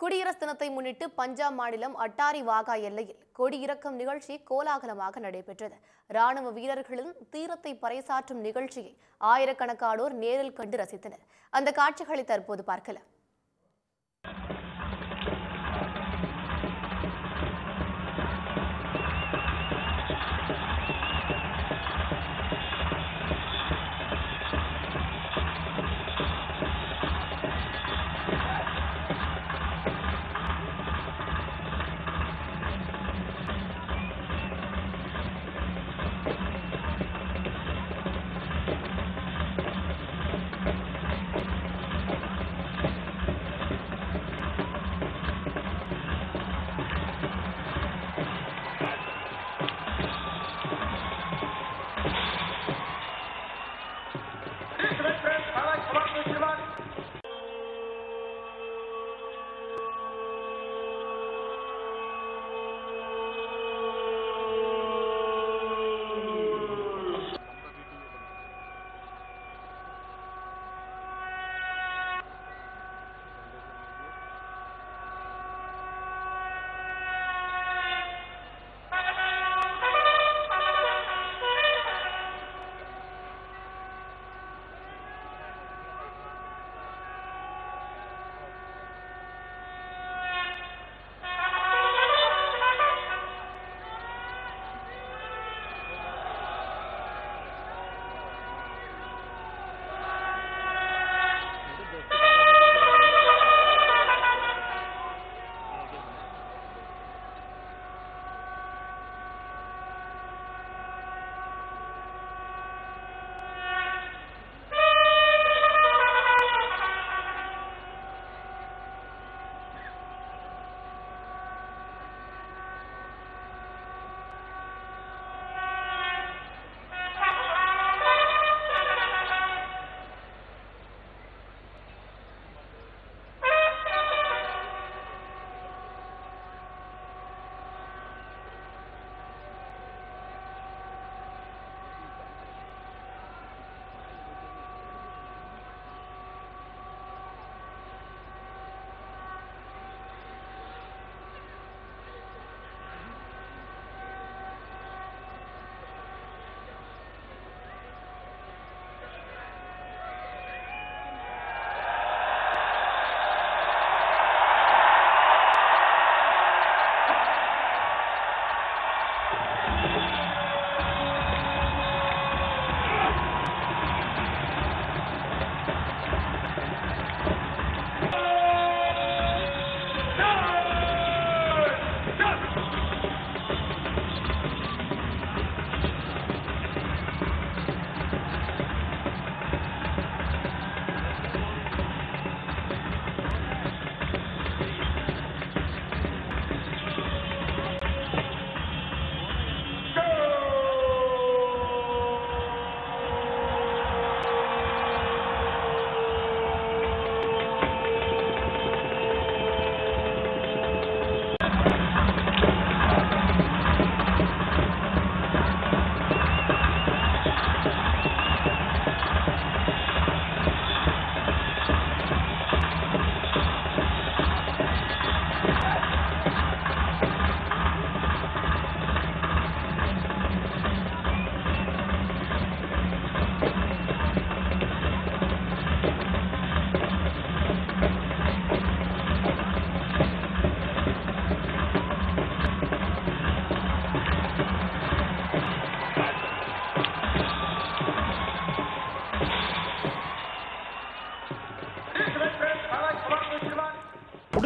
குடியரசு தினத்தை முன்னிட்டு பஞ்சாப் மாநிலம் அட்டாரி வாகா எல்லையில் கொடியிறக்கம் நிகழ்ச்சி கோலாகலமாக நடைபெற்றது. ராணுவ வீரர்களின் தீரத்தை பறைசாற்றும் நிகழ்ச்சியை ஆயிரக்கணக்கானோர் நேரில் கண்டு ரசித்தனர். அந்த காட்சிகளை தற்போது பார்க்கலாம்.